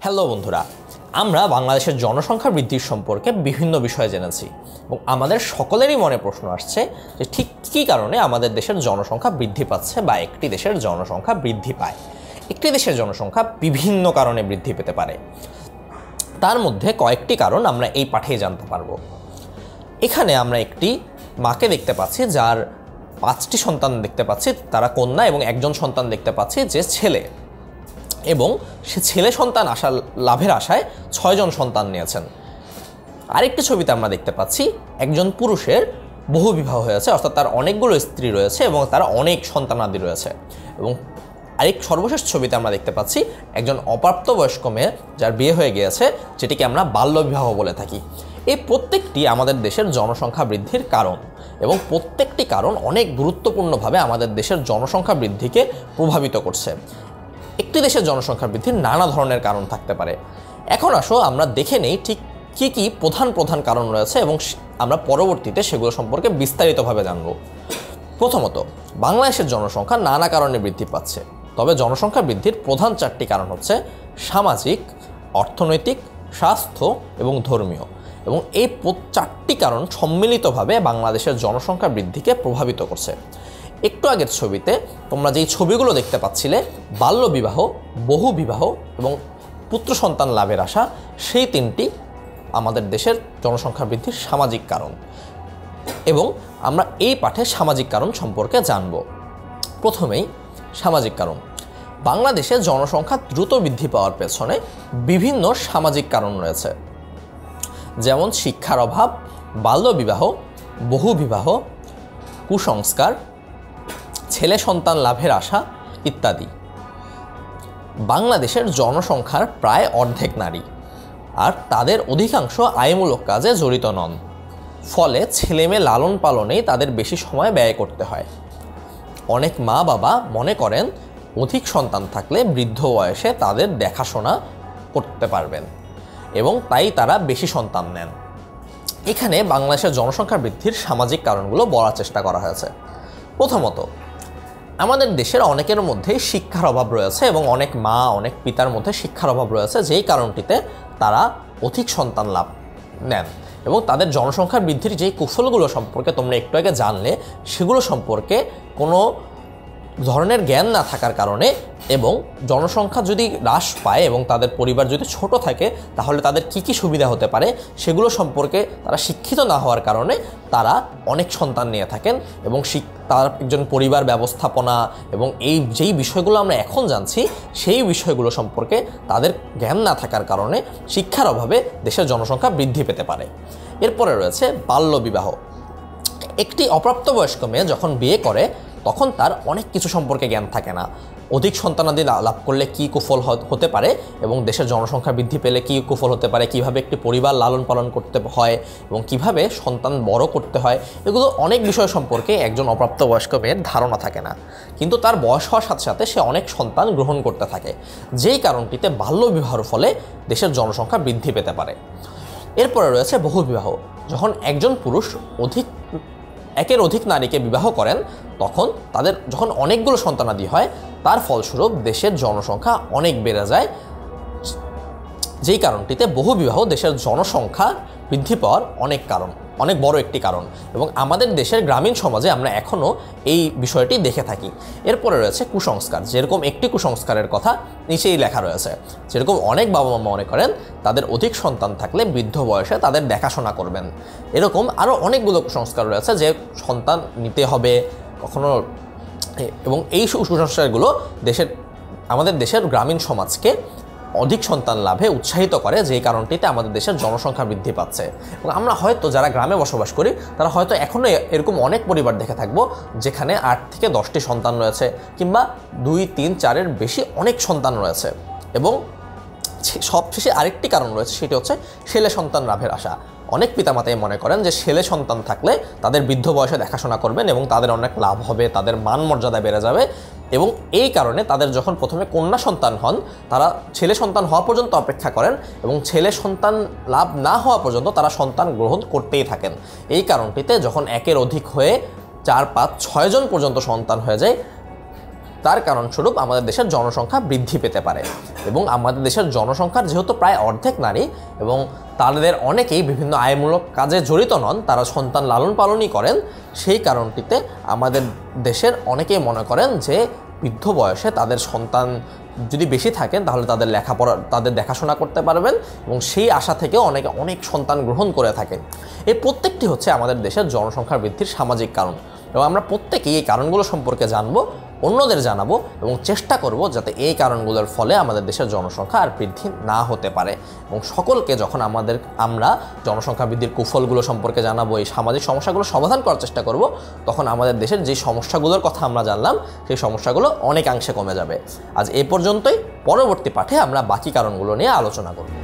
Hello বন্ধুরা। আমরা বাংলাদেশের জনসংখ্যা বৃদ্ধির সম্পর্কে বিভিন্ন বিষয় জেনেছি এবং আমাদের সকলেরই মনে প্রশ্ন আসছে যে ঠিক কী কারণে আমাদের দেশের জনসংখ্যা বৃদ্ধি পাচ্ছে বা একটি দেশের জনসংখ্যা বৃদ্ধি পায়। একটি দেশের জনসংখ্যা বিভিন্ন কারণে বৃদ্ধি পেতে পারে। তার মধ্যে কয়েকটি কারণ আমরা এই পাঠেই জানতে পারব। এখানে আমরা একটি মাকে দেখতে পাচ্ছি, যার পাঁচটি সন্তান দেখতে পাচ্ছি, তারা কন্যা এবং একজন সন্তান দেখতে পাচ্ছি, যে ছেলে। এবং সে ছেলে সন্তান আশা লাভের আশায় ছয়জন সন্তান নিয়েছেন। আরেকটি ছবিতে আমরা দেখতে পাচ্ছি, একজন পুরুষের বহু বিবাহ হয়েছে, অর্থাৎ তার অনেকগুলো স্ত্রী রয়েছে এবং তার অনেক সন্তানাদি রয়েছে। এবং আরেক সর্বশেষ ছবিতে আমরা দেখতে পাচ্ছি, একজন অপ্রাপ্তবয়স্ক মেয়ে যার বিয়ে হয়ে গিয়েছে, যেটিকে আমরা বাল্যবিবাহ বলে থাকি। এই প্রত্যেকটি আমাদের দেশের জনসংখ্যা বৃদ্ধির কারণ এবং প্রত্যেকটি কারণ অনেক গুরুত্বপূর্ণভাবে আমাদের দেশের জনসংখ্যা বৃদ্ধিকে প্রভাবিত করছে। একটি দেশের জনসংখ্যা বৃদ্ধির নানা ধরনের কারণ থাকতে পারে। এখন আসো আমরা দেখে নেই ঠিক কী কী প্রধান প্রধান কারণ রয়েছে এবং আমরা পরবর্তীতে সেগুলো সম্পর্কে বিস্তারিতভাবে জানব। প্রথমত, বাংলাদেশের জনসংখ্যা নানা কারণে বৃদ্ধি পাচ্ছে। তবে জনসংখ্যা বৃদ্ধির প্রধান চারটি কারণ হচ্ছে সামাজিক, অর্থনৈতিক, স্বাস্থ্য এবং ধর্মীয়। এবং এই চারটি কারণ সম্মিলিতভাবে বাংলাদেশের জনসংখ্যা বৃদ্ধিকে প্রভাবিত করছে। একটু আগের ছবিতে তোমরা যেই ছবিগুলো দেখতে পাচ্ছিলে বাল্যবিবাহ বহু বিবাহ এবং পুত্র সন্তান লাভের আশা, সেই তিনটি আমাদের দেশের জনসংখ্যা বৃদ্ধির সামাজিক কারণ। এবং আমরা এই পাঠে সামাজিক কারণ সম্পর্কে জানব। প্রথমেই সামাজিক কারণ। বাংলাদেশে জনসংখ্যা দ্রুত বৃদ্ধি পাওয়ার পেছনে বিভিন্ন সামাজিক কারণ রয়েছে। যেমন শিক্ষার অভাব বাল্যবিবাহ বহুবিবাহ কুসংস্কার ছেলে সন্তান লাভের আশা ইত্যাদি। বাংলাদেশের জনসংখ্যার প্রায় অর্ধেক নারী, আর তাদের অধিকাংশ আয়মূলক কাজে জড়িত নন। ফলে ছেলেমেয়ে লালন পালনেই তাদের বেশি সময় ব্যয় করতে হয়। অনেক মা বাবা মনে করেন, অধিক সন্তান থাকলে বৃদ্ধ বয়সে তাদের দেখাশোনা করতে পারবেন এবং তাই তারা বেশি সন্তান নেন। এখানে বাংলাদেশের জনসংখ্যা বৃদ্ধির সামাজিক কারণগুলো বলার চেষ্টা করা হয়েছে। প্রথমত আমাদের দেশের অনেকের মধ্যেই শিক্ষার অভাব রয়েছে এবং অনেক মা, অনেক পিতার মধ্যে শিক্ষার অভাব রয়েছে, যেই কারণটিতে তারা অধিক সন্তান লাভ নেন এবং তাদের জনসংখ্যা বৃদ্ধির যেই কৌশলগুলো সম্পর্কে তোমরা একটু আগে জানলে, সেগুলো সম্পর্কে কোনো ধরনের জ্ঞান না থাকার কারণে এবং জনসংখ্যা যদি হ্রাস পায় এবং তাদের পরিবার যদি ছোট থাকে, তাহলে তাদের কি কি সুবিধা হতে পারে সেগুলো সম্পর্কে তারা শিক্ষিত না হওয়ার কারণে তারা অনেক সন্তান নিয়ে থাকেন এবং তার একজন পরিবার ব্যবস্থাপনা এবং এই যেই বিষয়গুলো আমরা এখন জানছি, সেই বিষয়গুলো সম্পর্কে তাদের জ্ঞান না থাকার কারণে শিক্ষার অভাবে দেশের জনসংখ্যা বৃদ্ধি পেতে পারে। এরপরে রয়েছে বাল্যবিবাহ। একটি অপ্রাপ্তবয়স্ক মেয়ে যখন বিয়ে করে তখন তার অনেক কিছু সম্পর্কে জ্ঞান থাকে না। অধিক সন্তানাদি লাভ করলে কী কুফল হতে পারে এবং দেশের জনসংখ্যা বৃদ্ধি পেলে কী কুফল হতে পারে, কীভাবে একটি পরিবার লালন পালন করতে হয় এবং কীভাবে সন্তান বড় করতে হয়, এগুলো অনেক বিষয় সম্পর্কে একজন অপ্রাপ্তবয়স্ক মেয়ের ধারণা থাকে না। কিন্তু তার বয়স হওয়ার সাথে সাথে সে অনেক সন্তান গ্রহণ করতে থাকে, যেই কারণটিতে বাল্যবিবাহের ফলে দেশের জনসংখ্যা বৃদ্ধি পেতে পারে। এরপরে রয়েছে বহুবিবাহ, যখন একজন পুরুষ অধিক একের অধিক নারীকে বিবাহ করেন, তখন তাদের যখন অনেকগুলো সন্তানাদি হয়, তার ফলস্বরূপ দেশের জনসংখ্যা অনেক বেড়ে যায়। যেই কারণটিতে বহু বিবাহ দেশের জনসংখ্যা বৃদ্ধি পাওয়ার অনেক কারণ। অনেক বড় একটি কারণ এবং আমাদের দেশের গ্রামীণ সমাজে আমরা এখনও এই বিষয়টি দেখে থাকি। এরপরে রয়েছে কুসংস্কার। যেরকম একটি কুসংস্কারের কথা নিচেই লেখা রয়েছে। যেরকম অনেক বাবা মা মনে করেন, তাদের অধিক সন্তান থাকলে বৃদ্ধ বয়সে তাদের দেখাশোনা করবেন। এরকম আরও অনেকগুলো কুসংস্কার রয়েছে যে সন্তান নিতে হবে, কখনো এবং এই কুসংস্কারগুলো দেশের, আমাদের দেশের গ্রামীণ সমাজকে অধিক সন্তান লাভে উৎসাহিত করে যে কারণটিতে আমাদের দেশের জনসংখ্যা বৃদ্ধি পাচ্ছে। এবং আমরা হয়তো যারা গ্রামে বসবাস করি, তারা হয়তো এখনও এরকম অনেক পরিবার দেখে থাকব যেখানে আট থেকে দশটি সন্তান রয়েছে কিংবা দুই, তিন, চারের বেশি অনেক সন্তান রয়েছে। এবং সবশেষে আরেকটি কারণ রয়েছে, সেটি হচ্ছে ছেলে সন্তান লাভের আশা। অনেক পিতামাতাই মনে করেন যে ছেলে সন্তান থাকলে তাদের বৃদ্ধ বয়সে দেখাশোনা করবেন এবং তাদের অনেক লাভ হবে, তাদের মান মর্যাদা বেড়ে যাবে এবং এই কারণে তাদের যখন প্রথমে কন্যা সন্তান হন, তারা ছেলে সন্তান হওয়া পর্যন্ত অপেক্ষা করেন এবং ছেলে সন্তান লাভ না হওয়া পর্যন্ত তারা সন্তান গ্রহণ করতেই থাকেন। এই কারণটিতে যখন একের অধিক হয়ে চার, পাঁচ ছয়জন পর্যন্ত সন্তান হয়ে যায় তার কারণস্বরূপ আমাদের দেশের জনসংখ্যা বৃদ্ধি পেতে পারে। এবং আমাদের দেশের জনসংখ্যার যেহেতু প্রায় অর্ধেক নারী এবং তাদের অনেকেই বিভিন্ন আয়মূলক কাজে জড়িত নন, তারা সন্তান লালন পালনই করেন, সেই কারণটিতে আমাদের দেশের অনেকেই মনে করেন যে বৃদ্ধ বয়সে তাদের সন্তান যদি বেশি থাকেন তাহলে তাদের লেখাপড়া, তাদের দেখাশোনা করতে পারবেন এবং সেই আশা থেকে অনেকে অনেক সন্তান গ্রহণ করে থাকেন। এই প্রত্যেকটি হচ্ছে আমাদের দেশের জনসংখ্যা বৃদ্ধির সামাজিক কারণ। এবং আমরা প্রত্যেকেই এই কারণগুলো সম্পর্কে জানব। অন্যদের জানাব এবং চেষ্টা করব যাতে এই কারণগুলোর ফলে আমাদের দেশের জনসংখ্যা আর বৃদ্ধি না হতে পারে। এবং সকলকে যখন আমাদের, আমরা জনসংখ্যা বৃদ্ধির কুফলগুলো সম্পর্কে জানাব, এই সামাজিক সমস্যাগুলো সমাধান করার চেষ্টা করব, তখন আমাদের দেশের যে সমস্যাগুলোর কথা আমরা জানলাম, সেই সমস্যাগুলো অনেকাংশে কমে যাবে। আজ এ পর্যন্তই। পরবর্তী পাঠে আমরা বাকি কারণগুলো নিয়ে আলোচনা করব।